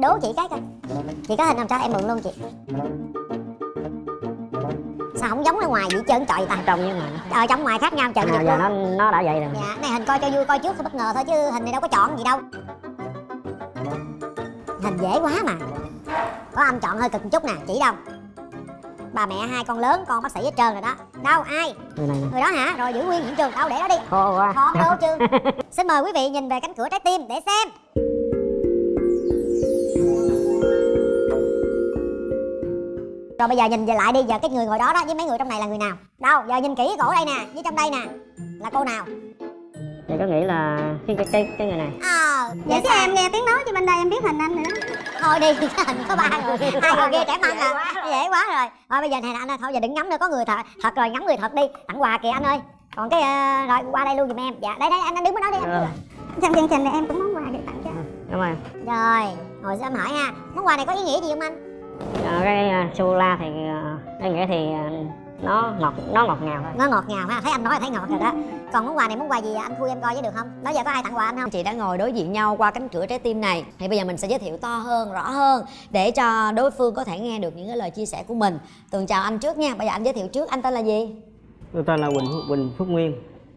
đố chị cái coi. Chị có hình không? Cho em mượn luôn chị. Sao không giống ở ngoài vậy trơn trọi ta. Trong nhưng mà. Ờ trong ngoài khác nhau vậy giờ nó nó đã vậy rồi. Dạ này hình coi cho vui coi trước bất ngờ thôi chứ hình này đâu có chọn gì đâu. Hình dễ quá mà. Có âm chọn hơi cực một chút nè chỉ đâu. Bà mẹ hai con lớn con bác sĩ hết trơn rồi đó. Đâu ai? Người này người đó hả? Rồi giữ nguyên hiện trường đâu để đó đi. Khô quá. Khó đâu chứ. Xin mời quý vị nhìn về cánh cửa trái tim để xem rồi bây giờ nhìn về lại đi giờ cái người ngồi đó đó với mấy người trong này là người nào? Đâu giờ nhìn kỹ cổ đây nè với trong đây nè là cô nào? Vậy có nghĩ là cái cái cái, cái người này. Ờ Vậy chứ em nghe tiếng nói cho bên đây em biết hình anh rồi đó thôi đi hình có ba người. Hai người kia trẻ măng à. Dễ quá rồi. Thôi bây giờ này nè anh ơi thôi giờ đừng ngắm nữa có người thật thật rồi ngắm người thật đi. Tặng quà kìa anh ơi. Còn cái ờ, rồi qua đây luôn giùm em. Dạ đây đây anh anh đứng bên đó đi anh Rồi. Trong chương trình này em cũng món quà để tặng cho cảm ơn. Rồi ngồi xem hỏi ha. Món quà này có ý nghĩa gì không anh Ờ, cái uh, sô la thì uh, cái nghĩa thì ờ, nó ngọt nó ngọt ngào. Thôi nó ngọt ngào ha thấy anh nói là thấy ngọt rồi đó. Còn món quà này món quà gì anh khui em coi với được không? Đó giờ có ai tặng quà anh không? Chị đã ngồi đối diện nhau qua cánh cửa trái tim này. Thì bây giờ mình sẽ giới thiệu to hơn rõ hơn để cho đối phương có thể nghe được những cái lời chia sẻ của mình. Tường chào anh trước nha. Bây giờ anh giới thiệu trước anh tên là gì? Tôi tên là Quỳnh Quỳnh Phúc Nguyên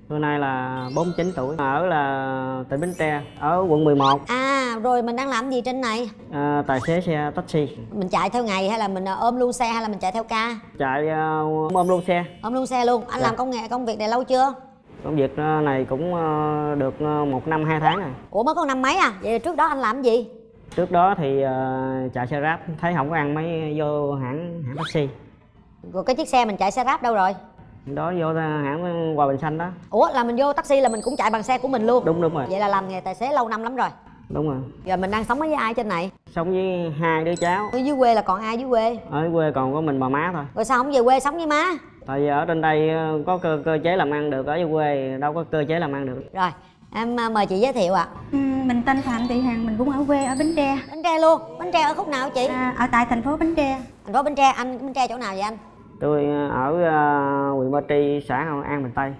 Hôm nay là 49 tuổi. Ở là tỉnh Bến Tre Ở quận 11 à rồi mình đang làm gì trên này? À, Tài xế xe taxi. Mình chạy theo ngày hay là mình ờ, ôm luôn xe hay là mình chạy theo ca? Chạy uh, ôm luôn xe. Ôm luôn xe luôn. Anh Dạ. làm công nghệ công việc này lâu chưa? Công việc ờ, này cũng được một năm hai tháng rồi. Ủa mới có năm mấy à? Vậy trước đó anh làm gì? Trước đó thì chạy xe ráp Thấy không có ăn mấy vô hãng hãng taxi. Rồi cái chiếc xe mình chạy xe ráp đâu rồi Đó vô hãng Hòa Bình Xanh đó. Ủa là mình vô taxi là mình cũng chạy bằng xe của mình luôn. Đúng đúng rồi. Vậy là làm nghề tài xế lâu năm lắm rồi. Đúng rồi. Giờ mình đang sống với ai trên này? Sống với hai đứa cháu. Ở dưới quê là còn ai dưới quê? Ở quê còn có mình bà má thôi. Rồi sao không về quê sống với má? Tại vì ở trên đây ờ, có cơ, cơ chế làm ăn được Ở dưới quê đâu có cơ chế làm ăn được. Rồi em à, mời chị giới thiệu ạ. Ừ, Mình tên Phạm Thị Hằng, mình cũng ở quê ở Bến Tre. Bến tre luôn. Bến tre ở khúc nào chị? À, Ở tại thành phố Bến Tre. Thành phố bến tre anh bến tre chỗ nào vậy anh Tôi ở ờ, huyện Ba Tri, xã An, Bình Tây.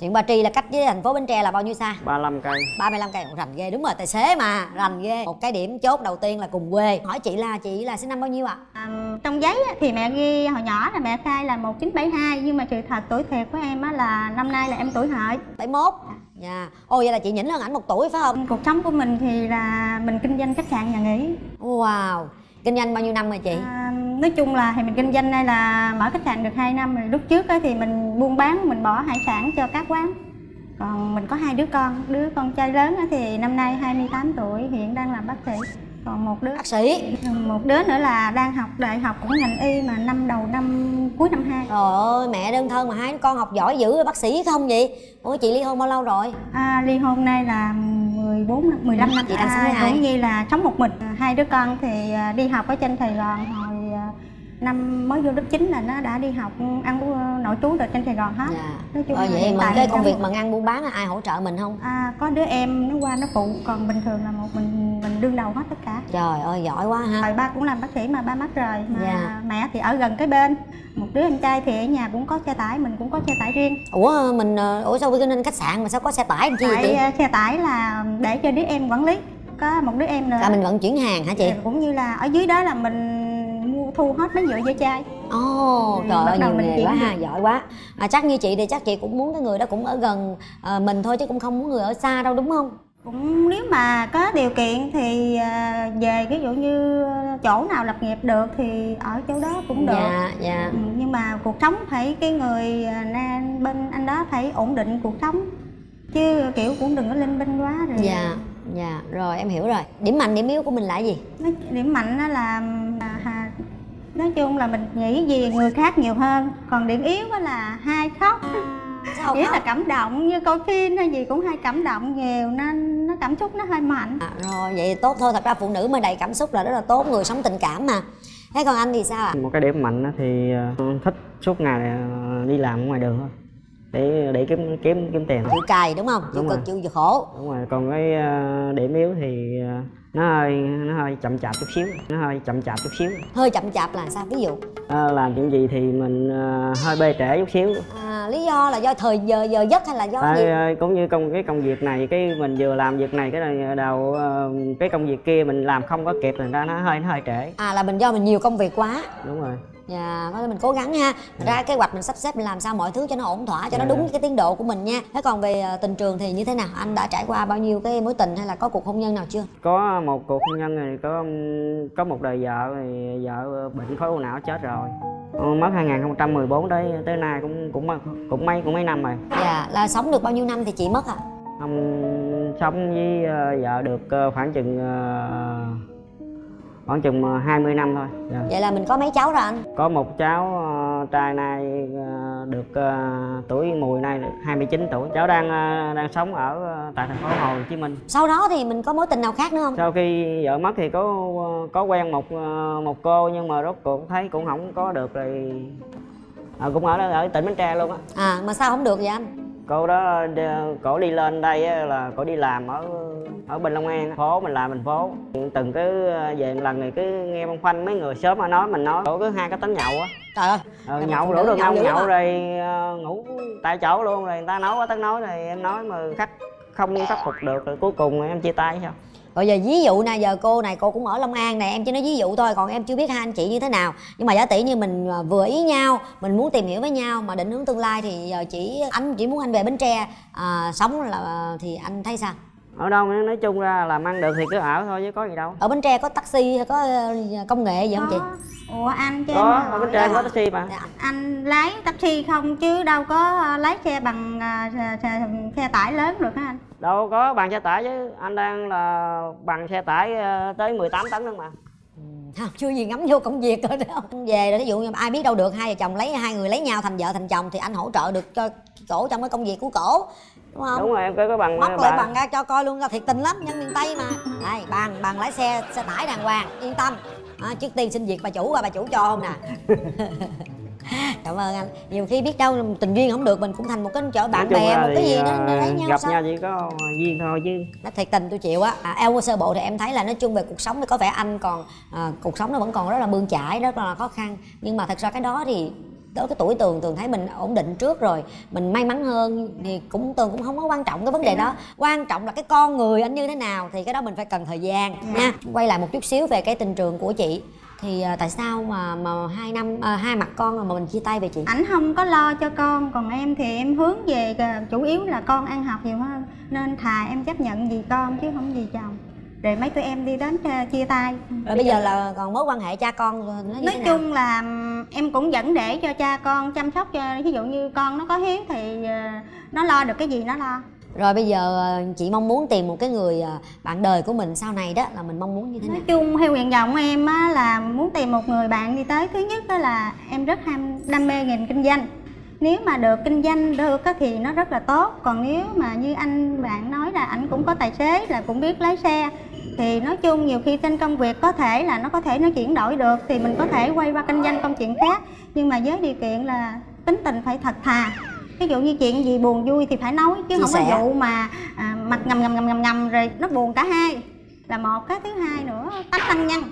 Chuyện Ba Tri là cách với thành phố Bến Tre là bao nhiêu xa? 35 cây. 35 cây. Ồ, rành ghê. Đúng rồi tài xế mà. Rành ghê. Một cái điểm chốt đầu tiên là cùng quê. Hỏi chị là chị là sinh năm bao nhiêu ạ? À, Trong giấy thì mẹ ghi hồi nhỏ là mẹ khai là 1972 Nhưng mà sự thật tuổi thiệt của em á, là năm nay là em tuổi hợi. 71 dạ. Ồ vậy là chị nhỉnh hơn ảnh một tuổi phải không? Cuộc sống của mình thì là mình kinh doanh khách sạn nhà nghỉ. Wow. Kinh doanh bao nhiêu năm rồi chị? À, Nói chung là thì mình kinh doanh đây là mở khách sạn được 2 năm rồi. Lúc trước thì mình buôn bán, mình bỏ hải sản cho các quán. Còn mình có hai đứa con, đứa con trai lớn thì năm nay 28 tuổi, hiện đang làm bác sĩ. Còn một đứa bác sĩ? Một đứa nữa là đang học đại học cũng ngành y mà năm đầu năm cuối năm 2 trời ơi mẹ đơn thân mà hai đứa con học giỏi dữ bác sĩ không vậy? Ủa chị ly hôn bao lâu rồi? À, ly hôn nay là 14 năm 15 năm. Chị đang à, cũng như là sống một mình. Hai đứa con thì à, đi học ở trên Sài Gòn năm mới vô lớp 9 là nó đã đi học ăn uống nội trú được trên Sài Gòn hết. Dạ. Nói chung ờ, vậy mà cái công việc mà ngăn buôn bán là ai hỗ trợ mình không? À, có đứa em nó qua nó phụ còn bình thường là một mình mình đương đầu hết tất cả. Trời ơi giỏi quá ha. Rồi ba cũng làm bác sĩ mà ba mất rồi mà Dạ. mẹ thì ở gần cái bên. Một đứa em trai thì ở nhà cũng có xe tải mình cũng có xe tải riêng. Ủa mình ờ, ủa sao kinh doanh khách sạn mà sao có xe tải làm chi vậy tại ờ, xe tải là để cho đứa em quản lý. Có một đứa em nữa. Là mình vận chuyển hàng hả chị? Thì cũng như là ở dưới đó là mình thu hết mấy nhựa dây chai. Ồ Ừ, trời ơi nhiều nghề quá ha giỏi quá. À, chắc như chị thì chắc chị cũng muốn cái người đó cũng ở gần ờ, mình thôi chứ cũng không muốn người ở xa đâu đúng không? Cũng nếu mà có điều kiện thì ờ, về ví dụ như chỗ nào lập nghiệp được thì ở chỗ đó cũng được. dạ. Dạ Ừ, nhưng mà cuộc sống phải cái người ờ, bên anh đó phải ổn định cuộc sống. Chứ kiểu cũng đừng có linh binh quá rồi. Dạ dạ rồi em hiểu rồi. Điểm mạnh điểm yếu của mình là gì? Điểm mạnh là à, nói chung là mình nghĩ về người khác nhiều hơn. Còn điểm yếu đó là hay khóc. Sao nghĩa khóc? là cảm động như coi phim hay gì cũng hay cảm động nhiều nên nó cảm xúc nó hơi mạnh. À, rồi vậy thì tốt thôi. Thật ra phụ nữ mà đầy cảm xúc là rất là tốt người sống tình cảm mà. Thế còn anh thì sao ạ? Một cái điểm mạnh á thì ờ, thích suốt ngày ờ, đi làm ở ngoài đường thôi. Để để kiếm kiếm kiếm tiền. Chịu cày đúng không? Chịu cực chịu khổ. Đúng rồi. Còn cái ờ, điểm yếu thì nó hơi nó hơi chậm chạp chút xíu nó hơi chậm chạp chút xíu. Hơi chậm chạp là sao? Ví dụ. À, làm chuyện gì thì mình à, hơi bê trễ chút xíu. À, lý do là do thời giờ giờ giấc hay là do tại gì? à, cũng như công cái công việc này cái mình vừa làm việc này cái này đầu à, cái công việc kia mình làm không có kịp thành ra nó hơi nó hơi trễ. À là mình do mình nhiều công việc quá. Đúng rồi Dạ, có mình cố gắng ha Thật ra kế hoạch mình sắp xếp mình làm sao mọi thứ cho nó ổn thỏa Cho nó Dạ. đúng cái tiến độ của mình nha Thế còn về ờ, tình trường thì như thế nào? Anh đã trải qua bao nhiêu cái mối tình hay là có cuộc hôn nhân nào chưa? có một cuộc hôn nhân này có có một đời vợ thì vợ bệnh khối u não chết rồi Ờ, mất 2014 tới tới nay cũng cũng cũng mấy cũng mấy năm rồi Dạ, là sống được bao nhiêu năm thì chị mất à? ông sống với ờ, vợ được khoảng chừng khoảng chừng ờ, 20 năm thôi dạ. Vậy là mình có mấy cháu rồi anh? có một cháu ờ, trai nay ờ, được ờ, tuổi mùi nay được 29 tuổi cháu đang ờ, đang sống ở ờ, tại thành phố Hồ Chí Minh Sau đó thì mình có mối tình nào khác nữa không? sau khi vợ mất thì có có quen một ờ, một cô nhưng mà rốt cuộc thấy cũng không có được rồi Ờ, cũng ở ở tỉnh Bến Tre luôn á À, mà sao không được vậy anh? Cô đó cổ đi lên đây á, là cổ đi làm ở ở bên Long An phố mình làm thành phố. Từng cứ ờ, về lần này cứ nghe băn khoăn mấy người sớm mà nói mình nói. Cổ cứ hai cái tính nhậu á. Trời ơi, Em nhậu rủ nữ được nhậu ông dữ nhậu mà. rồi ờ, ngủ tại chỗ luôn. Rồi người ta nói quá tấn nói rồi em nói mà khắc không khắc phục được. Rồi cuối cùng em chia tay sao rồi giờ ví dụ nè, giờ cô này cô cũng ở Long An này em chỉ nói ví dụ thôi, còn em chưa biết hai anh chị như thế nào. Nhưng mà giả tỷ như mình à, vừa ý nhau, mình muốn tìm hiểu với nhau mà định hướng tương lai thì giờ chỉ anh chỉ muốn anh về Bến Tre à, sống là à, thì anh thấy sao? Ở đâu nói chung ra làm ăn được thì cứ ở thôi chứ có gì đâu. Ở Bến Tre có taxi hay có ờ, công nghệ gì không chị? Có. ủa anh cho có ở bến tre có taxi mà. Dạ. anh lái taxi không? Chứ đâu có ờ, lái xe bằng ờ, xe, xe, xe tải lớn được hả anh? Đâu có bằng xe tải chứ. Anh đang là bằng xe tải tới 18 tấn nữa mà. Không, chưa gì ngắm vô công việc rồi đó. Về rồi ví dụ như ai biết đâu được hai vợ chồng lấy hai người lấy nhau thành vợ thành chồng thì anh hỗ trợ được cho cổ trong cái công việc của cổ đúng không? Đúng rồi em có cái bằng móc lại bà- bằng ra cho coi luôn là thiệt tình lắm nhân miền tây mà. Đây bằng bằng lái xe xe tải đàng hoàng yên tâm. À, trước tiên xin việc bà chủ qua bà chủ cho không nè. Cảm ơn anh. Nhiều khi biết đâu tình duyên không được mình cũng thành một cái chỗ bạn bè ra một cái gì đó nó lấy nhau gặp sao. nhau chỉ có duyên thôi chứ. Nó thiệt tình tôi chịu á. À, eo sơ bộ thì em thấy là nói chung về cuộc sống thì có vẻ anh còn à, cuộc sống nó vẫn còn rất là bươn chải rất là khó khăn. Nhưng mà thật ra cái đó thì đối cái tuổi tường tường thấy mình ổn định trước rồi mình may mắn hơn thì cũng tường cũng không có quan trọng cái vấn đề đó. quan trọng là cái con người anh như thế nào thì cái đó mình phải cần thời gian nha. Quay lại một chút xíu về cái tình trường của chị. Thì à, tại sao mà mà hai năm à, hai mặt con mà mình chia tay về chị? Ảnh không có lo cho con còn em thì em hướng về ờ, chủ yếu là con ăn học nhiều hơn nên thà em chấp nhận vì con chứ không vì chồng rồi mấy tụi em đi đến ờ, chia tay. Rồi bây giờ là còn mối quan hệ cha con nó như nói thế nào? chung là em cũng vẫn để cho cha con chăm sóc cho ví dụ như con nó có hiếu thì ờ, nó lo được cái gì nó lo. Rồi bây giờ ờ, chị mong muốn tìm một cái người bạn đời của mình sau này đó là mình mong muốn như thế nào? nói chung theo nguyện vọng em á, là muốn tìm một người bạn đi tới. Thứ nhất đó là em rất ham đam mê ngành kinh doanh. Nếu mà được kinh doanh được á, thì nó rất là tốt. Còn nếu mà như anh bạn nói là ảnh cũng có tài xế là cũng biết lái xe thì nói chung nhiều khi trên công việc có thể là nó có thể nó chuyển đổi được thì mình có thể quay qua kinh doanh công chuyện khác. Nhưng mà với điều kiện là tính tình phải thật thà. Ví dụ như chuyện gì buồn vui thì phải nói chứ Chia không có vụ mà à, mặt ngầm ngầm ngầm ngầm ngầm rồi nó buồn cả hai. Là một cái thứ hai nữa tách tăng nhân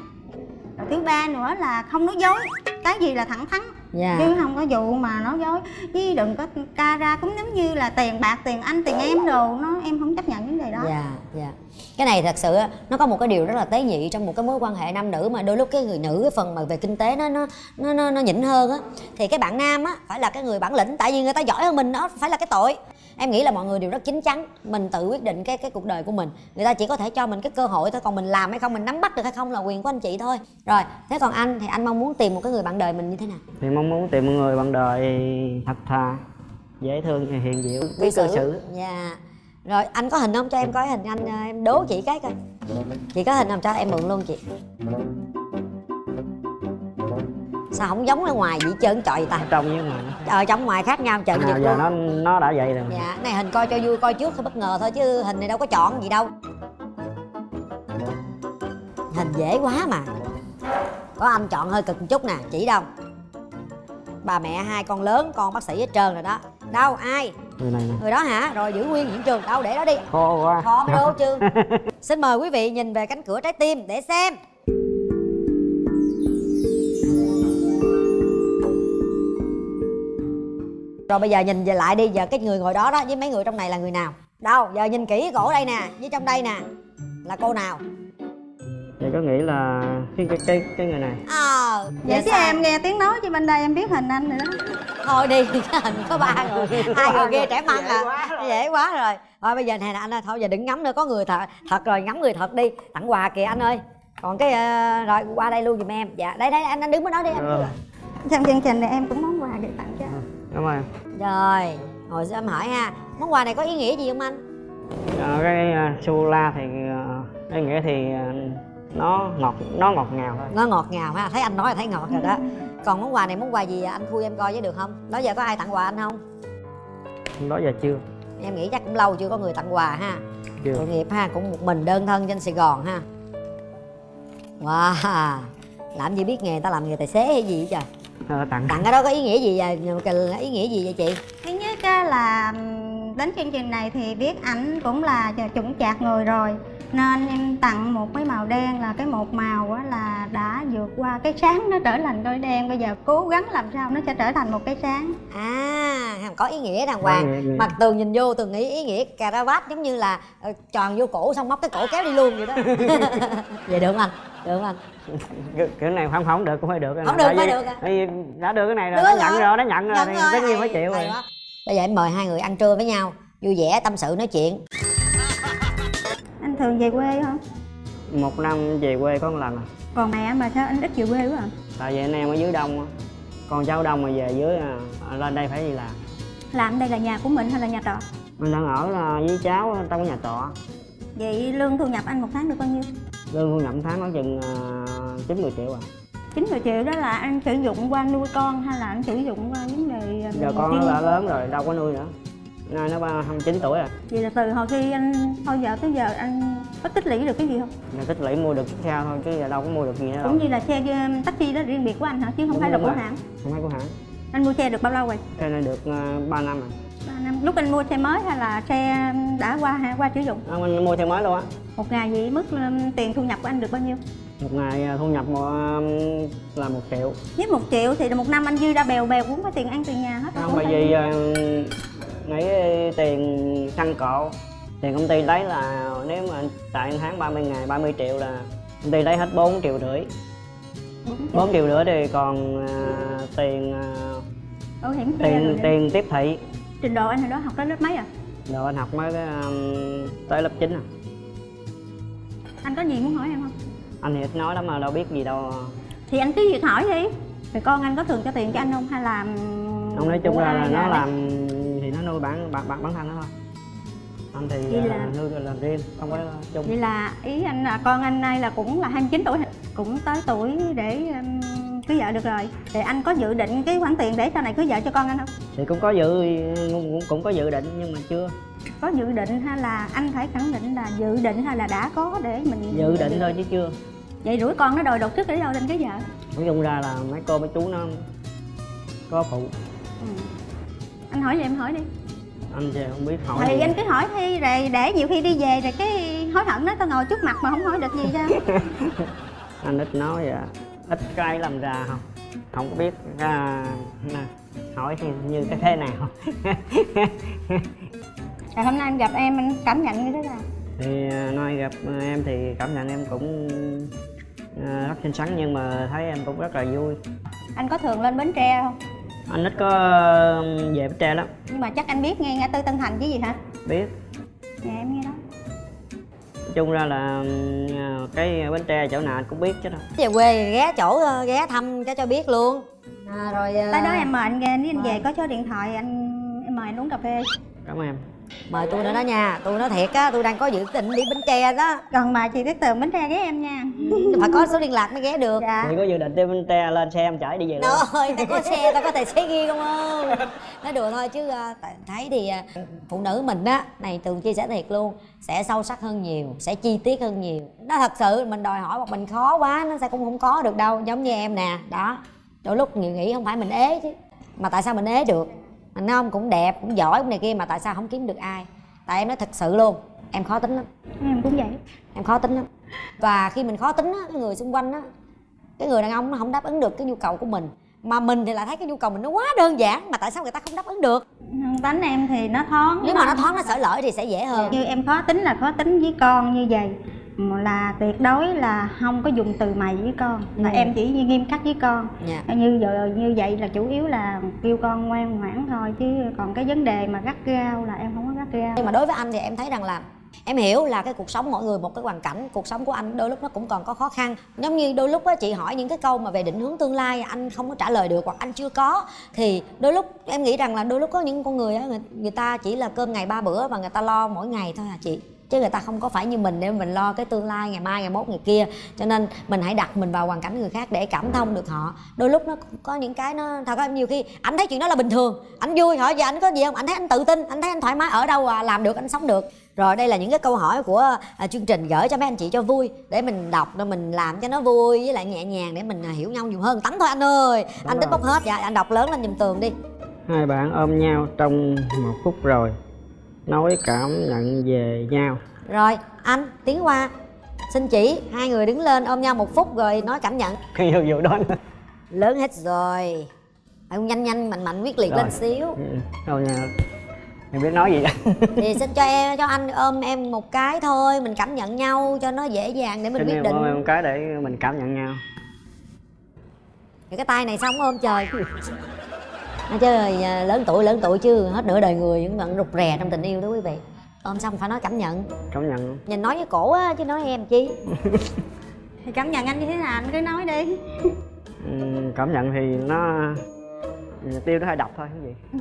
rồi thứ ba nữa là không nói dối. Cái gì là thẳng thắn Dạ. chứ không có vụ mà nói dối chứ đừng có ca ra cũng giống như là tiền bạc tiền anh tiền em đồ nó em không chấp nhận vấn đề đó Dạ, dạ. Cái này thật sự á, nó có một cái điều rất là tế nhị trong một cái mối quan hệ nam nữ mà đôi lúc cái người nữ cái phần mà về kinh tế nó nó nó nó, nó nhỉnh hơn á thì cái bạn nam á phải là cái người bản lĩnh tại vì người ta giỏi hơn mình đó phải là cái tội. Em nghĩ là mọi người đều rất chín chắn, mình tự quyết định cái cái cuộc đời của mình. Người ta chỉ có thể cho mình cái cơ hội thôi còn mình làm hay không mình nắm bắt được hay không là quyền của anh chị thôi. Rồi, thế còn anh thì anh mong muốn tìm một cái người bạn đời mình như thế nào? thì mong muốn tìm một người bạn đời thật thà dễ thương hiền diệu biết cư xử Dạ. Rồi anh có hình không cho em coi hình anh em đố chị cái coi. Chị có hình không cho em mượn luôn chị. Sao không giống ở ngoài vậy trơn trọi ta? trong với ngoài Ờ trong ngoài khác nhau trơn à, giờ nó nó đã vậy rồi Dạ, này hình coi cho vui coi trước hơi bất ngờ thôi chứ hình này đâu có chọn gì đâu. Hình dễ quá mà. Có anh chọn hơi cực một chút nè, chỉ đâu. Bà mẹ hai con lớn, con bác sĩ hết trơn rồi đó. Đâu ai? người này nè người đó hả rồi giữ nguyên hiện trường đâu để đó đi khô quá khó mới đố chứ xin mời quý vị nhìn về cánh cửa trái tim để xem rồi bây giờ nhìn về lại đi giờ cái người ngồi đó đó với mấy người trong này là người nào? Đâu giờ nhìn kỹ cổ đây nè với trong đây nè là cô nào? Vậy có nghĩ là cái cái cái, cái người này. Ờ vậy chứ sao? em nghe tiếng nói trên bên đây em biết hình anh rồi đó. Thôi đi cái hình có ba người. Hai người kia trẻ măng à. Quá dễ quá rồi. Thôi bây giờ này nè anh ơi thôi giờ đừng ngắm nữa có người thật thật rồi ngắm người thật đi. Tặng quà kìa anh ơi. Còn cái ờ, rồi qua đây luôn giùm em. Dạ đây đây anh anh đứng bên đó đi anh. Trong chương trình này em cũng món quà để tặng cho cảm ơn rồi ngồi xem em hỏi ha món quà này có ý nghĩa gì không anh? Ờ, cái uh, sô la thì uh, cái nghĩa thì ờ, nó ngọt nó ngọt ngào thôi. Nó ngọt ngào ha thấy anh nói là thấy ngọt rồi đó. Còn món quà này món quà gì anh khui em coi với được không? Đó giờ có ai tặng quà anh không? Đó giờ chưa. Em nghĩ chắc cũng lâu chưa có người tặng quà ha. Chưa. Tội nghiệp ha cũng một mình đơn thân trên sài gòn ha. Wow làm gì biết nghề ta làm nghề tài xế hay gì vậy trời Ờ, tặng. Tặng cái đó có ý nghĩa gì vậy? Ý nghĩa gì vậy chị? Thứ nhất á là đến chương trình này thì biết ảnh cũng là chủng chạc người rồi nên em tặng một cái màu đen là cái một màu á là đã vượt qua cái sáng nó trở thành đôi đen. Bây giờ cố gắng làm sao nó sẽ trở thành một cái sáng. À có ý nghĩa đàng hoàng. Có nghĩa, mặt tường nhìn vô tường nghĩ ý nghĩa cà ra vát giống như là ờ, tròn vô cổ xong móc cái cổ kéo đi luôn vậy đó. Vậy được không anh? Được không anh? Kiểu, này không không được cũng phải được Không được, phải được à. đã được cái này rồi nó nhận rồi. nó nhận rồi tất nhiên phải chịu rồi. bây giờ em mời hai người ăn trưa với nhau. Vui vẻ tâm sự nói chuyện thường về quê không? Một năm về quê có một lần à. Còn mẹ mà sao anh ít về quê quá à? Tại vì anh em ở dưới đông á. Con cháu đông mà về dưới à, lên đây phải đi làm. Làm đây là nhà của mình hay là nhà trọ? Mình đang ở à, với cháu trong nhà trọ. Vậy lương thu nhập anh một tháng được bao nhiêu? Lương thu nhập tháng nó chừng chín mười triệu à. 90 triệu đó là anh sử dụng qua nuôi con hay là anh sử dụng qua vấn đề à, giờ con nó đã lớn rồi đâu có nuôi nữa. Nay nó ba hai chín tuổi rồi vậy là từ hồi khi anh thôi giờ tới giờ anh có tích lũy được cái gì không? Giờ tích lũy mua được chiếc xe thôi chứ giờ đâu có mua được gì nữa đâu. Cũng như là xe um, taxi đó riêng biệt của anh hả? Chứ không Đúng phải là của hãng. không phải của hãng. Anh mua xe được bao lâu rồi? Xe này được uh, 3 năm rồi. Ba năm. Lúc anh mua xe mới hay là xe đã qua qua sử dụng? Mình mua xe mới luôn á. Một ngày vậy mức um, tiền thu nhập của anh được bao nhiêu? Một ngày thu nhập là một triệu. Nếu một triệu thì một năm anh dư ra bèo bèo cũng có tiền ăn tiền nhà hết không bởi vì nghĩ tiền xăng cộ tiền công ty lấy là nếu mà tại tháng 30 ngày 30 triệu là công ty lấy hết 4 triệu rưỡi. 4 triệu rưỡi thì còn à, tiền xe rồi tiền tiền tiếp thị. Trình độ anh hồi đó học tới lớp mấy à? Rồi anh học mới um, tới lớp 9 à. Anh có gì muốn hỏi em không? Anh thì ít nói lắm mà đâu biết gì đâu. Thì anh cứ việc hỏi đi. Rồi con anh có thường cho tiền cho anh không? Hay là không nói chung ai là nó làm thì nó nuôi bản bản, bản thân nó thôi anh thì Vậy à, là- nuôi làm riêng không có chung. Vậy là ý anh là con anh nay là cũng là 29 tuổi cũng tới tuổi để um, cưới vợ được rồi. Thì anh có dự định cái khoản tiền để sau này cưới vợ cho con anh không? Thì cũng có dự cũng, cũng có dự định nhưng mà chưa. Có dự định hay là anh phải khẳng định là dự định hay là đã có để mình dự định thôi chứ chưa. Vậy rủi con nó đòi đột xuất để đâu tên cưới vợ. Nói chung ra là mấy cô mấy chú nó có phụ. Ừ. anh hỏi gì em hỏi đi anh thì không biết hỏi thì gì. anh cứ hỏi thi rồi để nhiều khi đi về rồi cái hối hận đó tao ngồi trước mặt mà không hỏi được gì sao anh ít nói à. ít cái làm ra không? Không biết à, nè, hỏi như cái thế nào. Rồi hôm nay anh gặp em anh cảm nhận như thế nào? Thì à, nay gặp em thì cảm nhận em cũng à, rất xinh xắn nhưng mà thấy em cũng rất là vui. Anh có thường lên bến tre không anh ít có về Bến Tre lắm. Nhưng mà chắc anh biết nghe ngã tư tân thành chứ gì hả? Biết. Dạ em nghe đó. Nói chung ra là à, cái Bến Tre chỗ nào anh cũng biết chứ đâu. Về quê ghé chỗ ờ, ghé thăm cho cho biết luôn. À, rồi ờ, tới đó em mời anh nếu anh về có số điện thoại anh em mời anh uống cà phê. Cảm ơn em mời tôi nữa đó nha. Tôi nói thiệt á tôi đang có dự định đi bến tre đó. Còn mà chị Tuyết Tường bến tre ghé em nha. Phải có số liên lạc mới ghé được. Dạ. Thì có dự định đi Bến Tre lên xe em chở đi về luôn. Rồi, tao có xe, tao có tài xế ghi không không? Nói đùa thôi chứ tại thấy thì à, phụ nữ mình á, này Tường chia sẻ thiệt luôn Sẽ sâu sắc hơn nhiều, sẽ chi tiết hơn nhiều. Nó thật sự mình đòi hỏi một mình khó quá, nó sẽ cũng không có được đâu Giống như em nè, đó Đôi lúc nghĩ, nghĩ không phải mình ế chứ. Mà tại sao mình ế được? Anh ông cũng đẹp cũng giỏi cũng này kia mà tại sao không kiếm được ai? Tại em nói thật sự luôn em khó tính lắm. Em cũng vậy. Em khó tính lắm. Và khi mình khó tính á cái người xung quanh á cái người đàn ông nó không đáp ứng được cái nhu cầu của mình. Mà mình thì lại thấy cái nhu cầu mình nó quá đơn giản mà tại sao người ta không đáp ứng được? Tánh em thì nó thoáng nếu mà nó thoáng nó sởi lởi thì sẽ dễ hơn. Như em khó tính là khó tính với con như vậy là tuyệt đối là không có dùng từ mày với con. Là Ừ. em chỉ nghiêm khắc với con. Dạ. Như giờ như vậy là chủ yếu là kêu con ngoan ngoãn thôi chứ còn cái vấn đề mà gắt gao là em không có gắt gao. Nhưng mà đối với anh thì em thấy rằng là em hiểu là cái cuộc sống mỗi người một cái hoàn cảnh cuộc sống của anh đôi lúc nó cũng còn có khó khăn. Giống như đôi lúc á chị hỏi những cái câu mà về định hướng tương lai anh không có trả lời được hoặc anh chưa có thì đôi lúc em nghĩ rằng là đôi lúc có những con người á người ta chỉ là cơm ngày ba bữa và người ta lo mỗi ngày thôi à chị chứ người ta không có phải như mình để mình lo cái tương lai ngày mai ngày mốt ngày kia. Cho nên mình hãy đặt mình vào hoàn cảnh người khác để cảm thông được họ. Đôi lúc nó có những cái nó thật ra nhiều khi anh thấy chuyện đó là bình thường. Anh vui hỏi giờ anh có gì không? Anh thấy anh tự tin anh thấy anh thoải mái ở đâu à làm được anh sống được. Rồi đây là những cái câu hỏi của à, chương trình gửi cho mấy anh chị cho vui để mình đọc rồi mình làm cho nó vui với lại nhẹ nhàng để mình à, hiểu nhau nhiều hơn. Tắm thôi anh ơi! Anh rồi. tính bốc hết. Dạ anh đọc lớn lên giùm tường đi. Hai bạn ôm nhau trong một phút rồi nói cảm nhận về nhau. Rồi anh tiến qua xin chỉ hai người đứng lên ôm nhau một phút rồi nói cảm nhận. Vụ vụ đó lớn hết rồi. Ông nhanh nhanh mạnh mạnh quyết liệt Rồi. lên xíu. Ừ. thôi nha. Em biết nói gì đó. Thì xin cho em cho anh ôm em một cái thôi mình cảm nhận nhau cho nó dễ dàng để mình Xin quyết em định. ôm em một cái để mình cảm nhận nhau. Thì cái tay này xong ôm trời nói chơi à, lớn tuổi lớn tuổi chứ hết nửa đời người vẫn vẫn rụt rè trong tình yêu đó quý vị. Ôm xong phải nói cảm nhận. Cảm nhận. Nhìn nói với cổ á chứ nói em chi? Thì cảm nhận anh như thế nào? Anh cứ nói đi. Ừ, cảm nhận thì nó tiêu nó hơi độc thôi cái gì?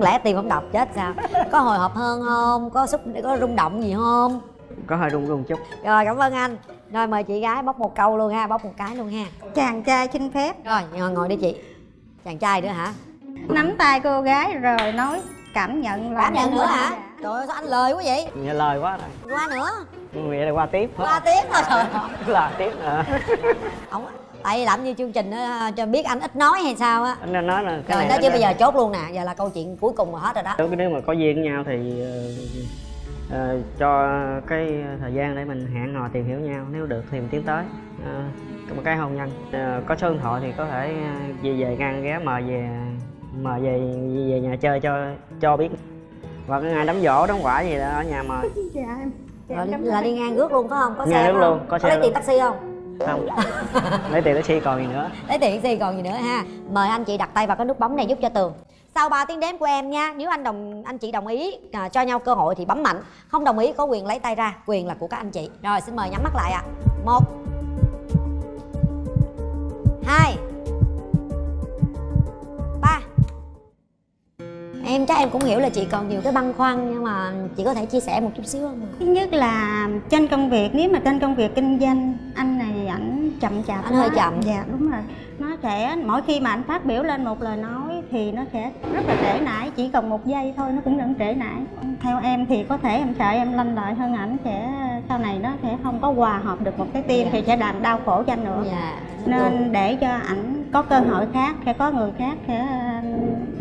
Lẽ tim không đọc chết sao? Có hồi hộp hơn không? Có xúc có rung động gì không? Có hơi run run chút. Rồi cảm ơn anh. Rồi mời chị gái bóc một câu luôn ha bóc một cái luôn ha. Chàng trai xin phép. Rồi ngồi, ngồi đi chị. Chàng trai nữa hả nắm tay cô gái rồi nói cảm nhận là cảm nhận nữa hả? Trời ơi sao anh lời quá vậy? Nghe lời quá rồi qua nữa? Vậy là qua tiếp qua tiếng thôi. Trời là tiếp nữa. Ổng tại làm như chương trình á, cho biết anh ít nói hay sao á. Anh nên nói là cái rồi đó nó- chứ bây giờ chốt luôn nè giờ là câu chuyện cuối cùng mà hết rồi đó. Nếu mà có duyên với nhau thì ờ, ờ, cho cái thời gian để mình hẹn hò tìm hiểu nhau nếu được thì mình tiến tới. Ờ, một cái hôn nhân. Ờ, có số điện thoại thì có thể ờ, về về ngang ghé mời về mời về về nhà chơi cho cho biết. Hoặc cái ngày đám giỗ đám quả gì đó ở nhà mời. Dạ em dạ, rồi cảm là đi ngang rước luôn phải không? Có Ngang xe rước phải luôn, không? có xe lấy tiền taxi không? Không. Lấy tiền taxi còn gì nữa. Lấy tiền taxi còn gì nữa ha. Mời anh chị đặt tay vào cái nút bấm này giúp cho tường. Sau 3 tiếng đếm của em nha nếu anh đồng anh chị đồng ý à, cho nhau cơ hội thì bấm mạnh. Không đồng ý có quyền lấy tay ra quyền là của các anh chị. Rồi xin mời nhắm mắt lại ạ. Một em chắc em cũng hiểu là chị còn nhiều cái băn khoăn nhưng mà chị có thể chia sẻ một chút xíu không thứ nhất là trên công việc nếu mà trên công việc kinh doanh anh này ảnh chậm chạp Anh hơi chậm. dạ đúng rồi. Nó sẽ mỗi khi mà anh phát biểu lên một lời nói thì nó sẽ rất là trễ nải chỉ cần một giây thôi nó cũng đã trễ nải. Theo em thì có thể em sợ em lanh lợi hơn ảnh sẽ sau này nó sẽ không có hòa hợp được một cái team Dạ. thì sẽ làm đau khổ cho anh nữa. Dạ. Nên để cho ảnh có cơ hội khác sẽ có người khác sẽ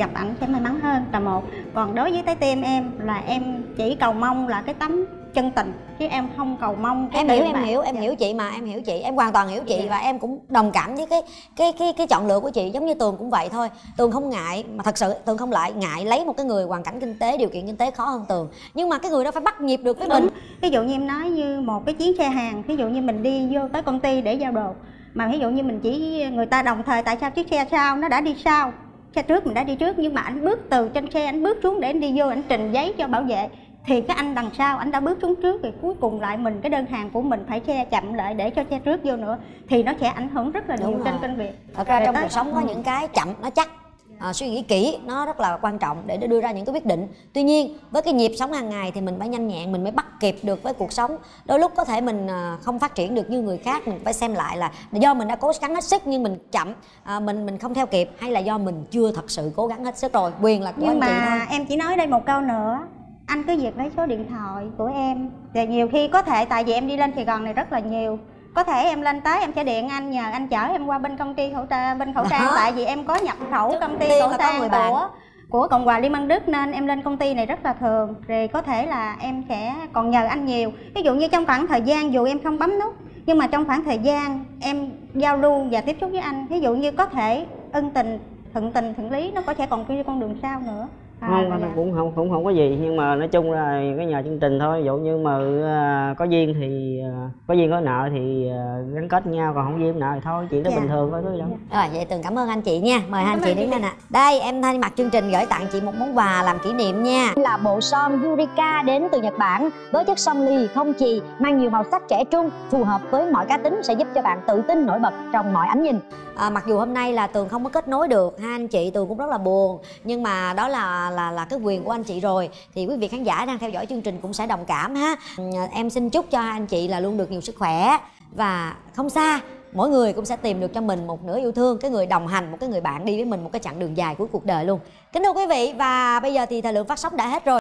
gặp ảnh sẽ may mắn hơn. Là một. Còn đối với trái tim em là em chỉ cầu mong là cái tấm chân tình. Chứ em không cầu mong cái em hiểu em bạc. hiểu em Dạ. hiểu chị mà em hiểu chị. Em hoàn toàn hiểu chị Dạ. và em cũng đồng cảm với cái cái cái cái chọn lựa của chị. Giống như tường cũng vậy thôi. Tường không ngại mà thật sự tường không lại ngại lấy một cái người hoàn cảnh kinh tế điều kiện kinh tế khó hơn tường. Nhưng mà cái người đó phải bắt nhịp được với mình. Ví dụ như em nói như một cái chuyến xe hàng ví dụ như mình đi vô tới công ty để giao đồ. Mà ví dụ như mình chỉ người ta đồng thời tại sao chiếc xe sau nó đã đi sau xe trước mình đã đi trước nhưng mà anh bước từ trên xe anh bước xuống để anh đi vô anh trình giấy cho bảo vệ. Thì cái anh đằng sau anh đã bước xuống trước thì cuối cùng lại mình cái đơn hàng của mình phải xe chậm lại để cho xe trước vô nữa. Thì nó sẽ ảnh hưởng rất là nhiều trên công việc thật ra trong cuộc sống có ừ. những cái chậm nó chắc à, suy nghĩ kỹ nó rất là quan trọng để đưa ra những cái quyết định. Tuy nhiên với cái nhịp sống hàng ngày thì mình phải nhanh nhẹn mình mới bắt kịp được với cuộc sống. Đôi lúc có thể mình à, không phát triển được như người khác mình phải xem lại là do mình đã cố gắng hết sức nhưng mình chậm à, mình mình không theo kịp hay là do mình chưa thật sự cố gắng hết sức rồi. Quyền là của anh nhưng chị mà thôi. em chỉ nói đây một câu nữa. Anh cứ việc lấy số điện thoại của em. Và nhiều khi có thể tại vì em đi lên sài gòn này rất là nhiều có thể em lên tới em sẽ điện anh nhờ anh chở em qua bên công ty khẩu trang bên khẩu trang. Đó. tại vì em có nhập khẩu công ty khẩu trang của của cộng hòa liên bang đức nên em lên công ty này rất là thường. Rồi có thể là em sẽ còn nhờ anh nhiều. Ví dụ như trong khoảng thời gian dù em không bấm nút nhưng mà trong khoảng thời gian em giao lưu và tiếp xúc với anh ví dụ như có thể ân tình thuận tình thuận lý nó có thể còn đi con đường sau nữa không dạ. nó cũng không cũng không có gì nhưng mà nói chung là cái nhà chương trình thôi. Ví dụ như mà à, có duyên thì à, có duyên có nợ thì à, gắn kết với nhau còn không duyên nợ thì thôi chuyện đó Dạ. bình thường thôi gì đâu Rồi vậy Tường cảm ơn anh chị nha. Mời hai anh chị chị. lên ạ Đây em thay mặt chương trình gửi tặng chị một món quà làm kỷ niệm nha. Là bộ son Yurika đến từ Nhật Bản. Với chất son lì không chì mang nhiều màu sắc trẻ trung phù hợp với mọi cá tính sẽ giúp cho bạn tự tin nổi bật trong mọi ánh nhìn. À, Mặc dù hôm nay là Tường không có kết nối được Hai anh chị Tường cũng rất là buồn. Nhưng mà đó là là là cái quyền của anh chị rồi. Thì quý vị khán giả đang theo dõi chương trình cũng sẽ đồng cảm ha. Ừ, em xin chúc cho anh chị là luôn được nhiều sức khỏe. Và không xa, mỗi người cũng sẽ tìm được cho mình một nửa yêu thương, cái người đồng hành, một cái người bạn đi với mình một cái chặng đường dài của cuộc đời luôn. Kính thưa quý vị, và bây giờ thì thời lượng phát sóng đã hết rồi.